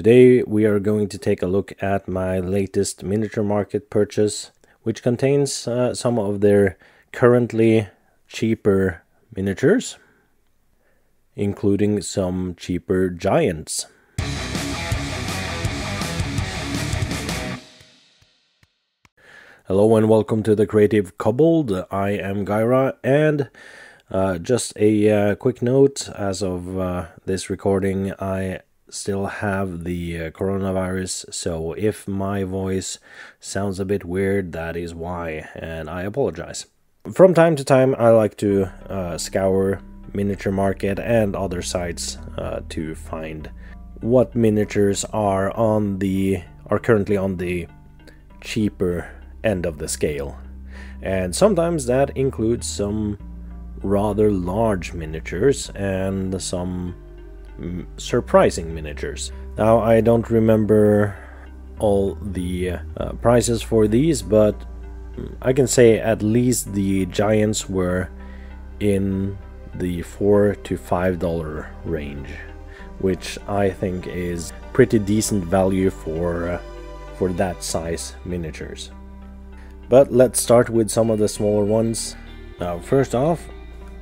Today we are going to take a look at my latest miniature market purchase, which contains uh, some of their currently cheaper miniatures, including some cheaper giants. Hello and welcome to the Creative Kobold. I am Gaira and uh, just a uh, quick note as of uh, this recording, I still have the uh, coronavirus, so if my voice sounds a bit weird, that is why, and I apologize. From time to time, I like to uh, scour miniature market and other sites uh, to find what miniatures are on the are currently on the cheaper end of the scale. And sometimes that includes some rather large miniatures and some surprising miniatures. Now, I don't remember all the uh, prices for these, but I can say at least the giants were in the four to five dollar range, which I think is pretty decent value for uh, for that size miniatures. But let's start with some of the smaller ones. Now, first off,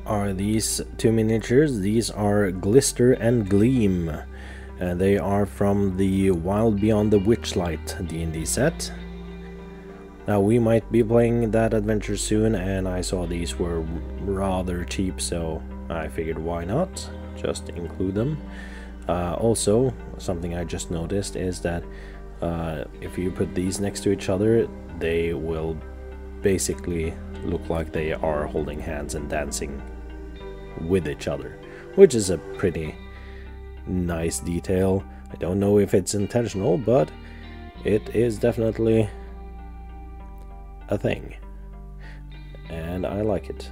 are these two miniatures. These are Glitter and Gleam. Uh, they are from the Wild Beyond the Witchlight D&D set. Now we might be playing that adventure soon and I saw these were rather cheap so I figured why not just include them. Uh, also something I just noticed is that uh, if you put these next to each other they will basically look like they are holding hands and dancing with each other, which is a pretty nice detail. I don't know if it's intentional, but it is definitely a thing. And I like it.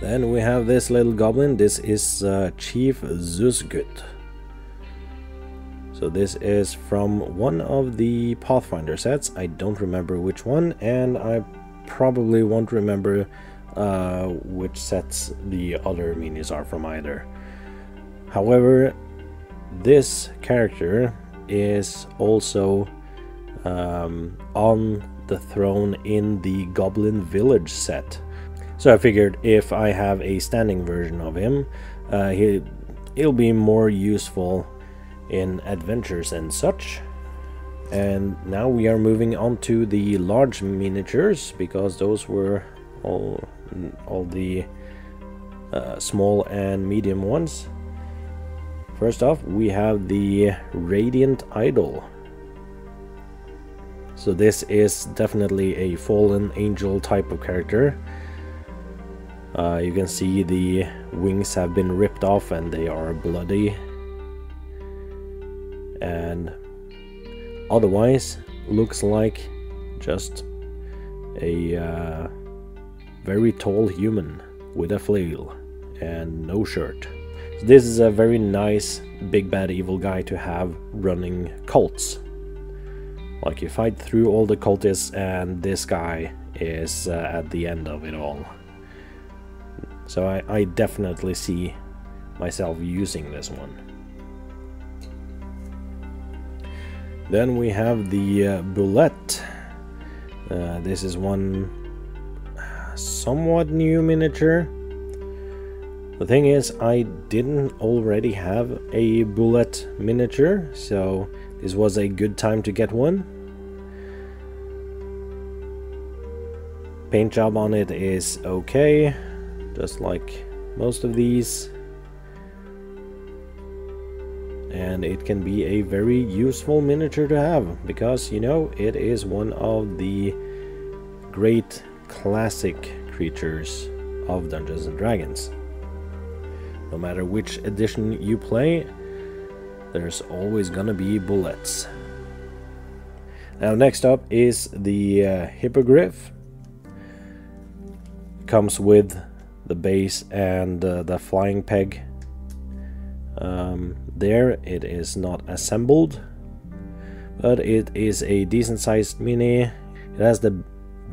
Then we have this little goblin. This is uh, Chief Zuzgut. So this is from one of the Pathfinder sets. I don't remember which one, and I probably won't remember uh, which sets the other minis are from either. However, this character is also um, on the throne in the Goblin Village set. So I figured if I have a standing version of him, uh, he, he'll be more useful in adventures and such. And now we are moving on to the large miniatures because those were all, all the uh, small and medium ones. First off, we have the Radiant Idol. So this is definitely a fallen angel type of character. Uh, you can see the wings have been ripped off and they are bloody. And otherwise looks like just a uh, very tall human with a flail and no shirt. So this is a very nice big bad evil guy to have running cults. Like you fight through all the cultists and this guy is uh, at the end of it all. So I, I definitely see myself using this one. Then we have the uh. Uh, this is one somewhat new miniature. The thing is, I didn't already have a Bulette miniature, so this was a good time to get one. Paint job on it is okay, just like most of these and it can be a very useful miniature to have because you know it is one of the great classic creatures of Dungeons and Dragons. No matter which edition you play, there's always gonna be bulettes. Now next up is the uh, Hippogriff. Comes with the base and uh, the flying peg um, there it is not assembled, but it is a decent sized mini. It has the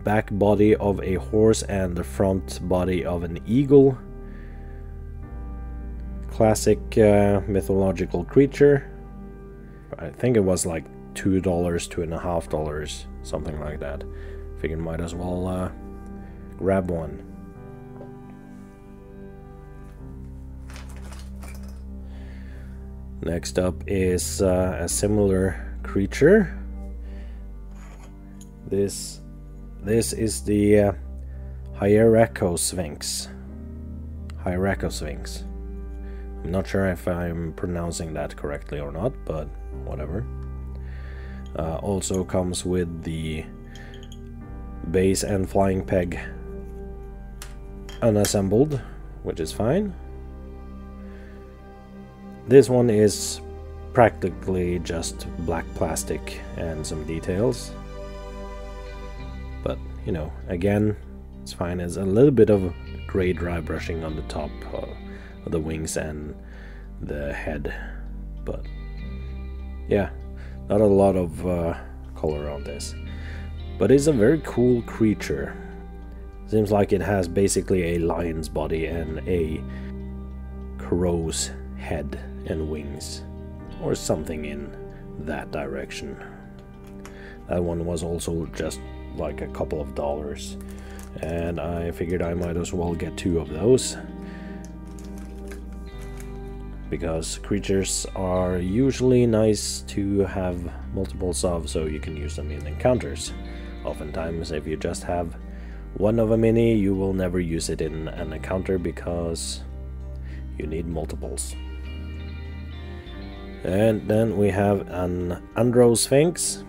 back body of a horse and the front body of an eagle. classic uh, mythological creature. I think it was like two dollars, two and a half dollars, something like that. Figured might as well uh, grab one. Next up is uh, a similar creature. This this is the uh, Hieracosphinx. Hieracosphinx. I'm not sure if I'm pronouncing that correctly or not, but whatever. Uh, also comes with the base and flying peg unassembled, which is fine. This one is practically just black plastic and some details. But, you know, again, it's fine. There's a little bit of gray dry brushing on the top of the wings and the head. But, yeah, not a lot of uh, color on this. But it's a very cool creature. Seems like it has basically a lion's body and a crow's head and wings. Or something in that direction. That one was also just like a couple of dollars. And I figured I might as well get two of those. Because creatures are usually nice to have multiples of so you can use them in encounters. Oftentimes if you just have one of a mini you will never use it in an encounter because you need multiples. And then we have an Androsphinx.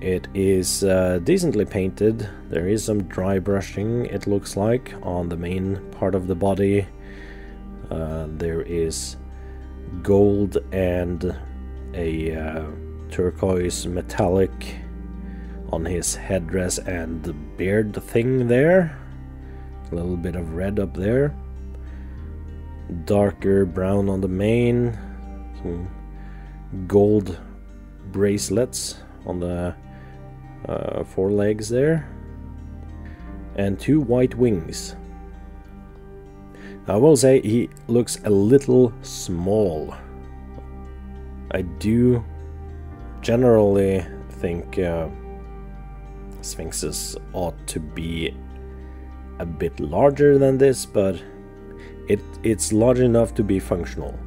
It is uh, decently painted. There is some dry brushing, it looks like, on the main part of the body. Uh, there is gold and a uh, turquoise metallic on his headdress and beard thing there. A little bit of red up there darker brown on the mane, some gold bracelets on the uh, forelegs there, and two white wings. I will say he looks a little small. I do generally think uh, sphinxes ought to be a bit larger than this, but it it's large enough to be functional.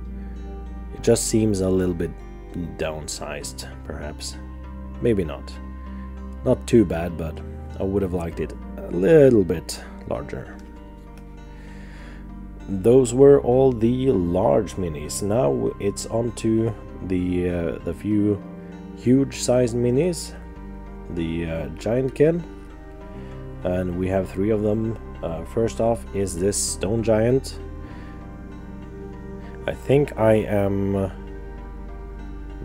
It just seems a little bit downsized, perhaps. Maybe not. Not too bad, but I would have liked it a little bit larger. Those were all the large minis. Now it's on to the uh, the few huge sized minis, the uh, Giantkin, and we have three of them. Uh, first off is this Stone Giant, I think I am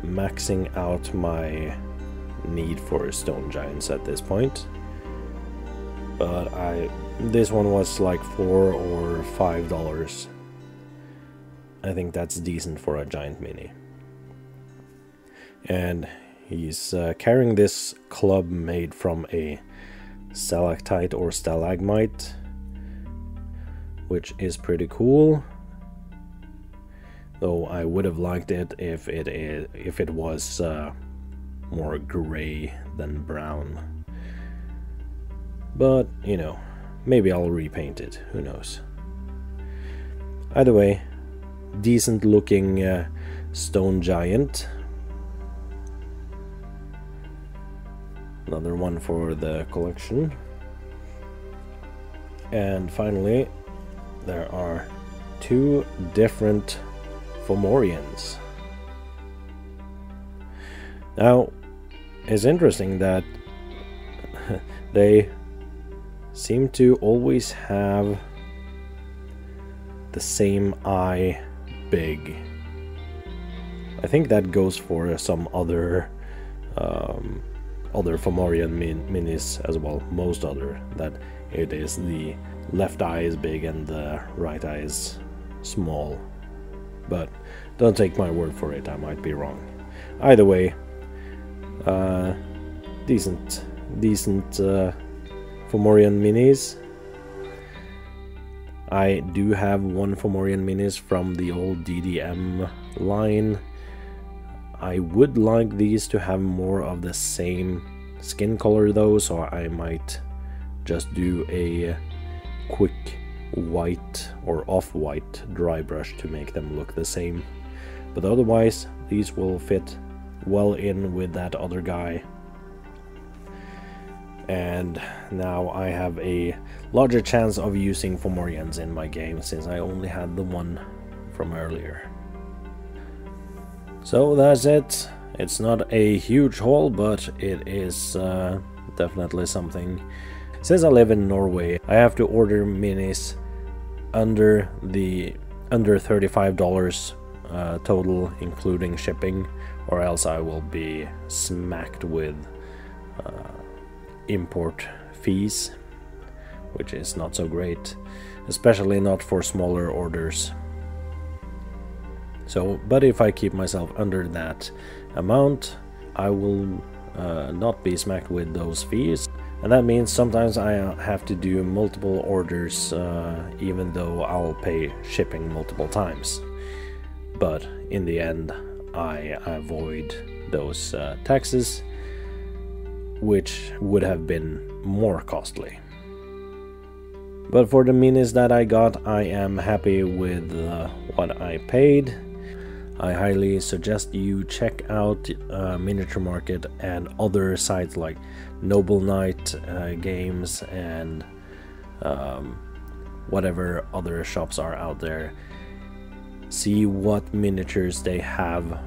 maxing out my need for stone giants at this point. But I this one was like four or five dollars. I think that's decent for a giant mini. And he's uh, carrying this club made from a stalactite or stalagmite, which is pretty cool though I would have liked it if it if it was uh, more gray than brown. But you know, maybe I'll repaint it. Who knows? Either way, decent looking uh, stone giant. Another one for the collection. And finally, there are two different Fomorians. Now, it's interesting that they seem to always have the same eye big. I think that goes for some other um, other Fomorian min minis as well. Most other that it is the left eye is big and the right eye is small but don't take my word for it, I might be wrong. Either way, uh, decent, decent uh, Fomorian minis. I do have one Fomorian Minis from the old DDM line. I would like these to have more of the same skin color though, so I might just do a quick white or off-white dry brush to make them look the same. But otherwise, these will fit well in with that other guy. And now I have a larger chance of using Fomorians in my game since I only had the one from earlier. So that's it. It's not a huge haul, but it is uh, definitely something. Since I live in Norway, I have to order minis under the under $35 uh, total including shipping or else I will be smacked with uh, import fees which is not so great especially not for smaller orders. So but if I keep myself under that amount I will uh, not be smacked with those fees and that means sometimes I uh, have to do multiple orders uh, even though I'll pay shipping multiple times. But in the end, I avoid those uh, taxes, which would have been more costly. But for the minis that I got, I am happy with uh, what I paid. I highly suggest you check out uh, Miniature Market and other sites like Noble Knight uh, Games and um, whatever other shops are out there. See what miniatures they have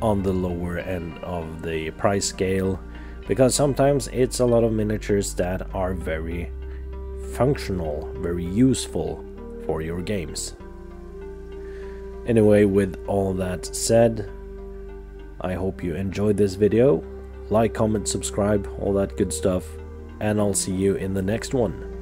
on the lower end of the price scale because sometimes it's a lot of miniatures that are very functional, very useful for your games. Anyway, with all that said, I hope you enjoyed this video. Like, comment, subscribe, all that good stuff. And I'll see you in the next one.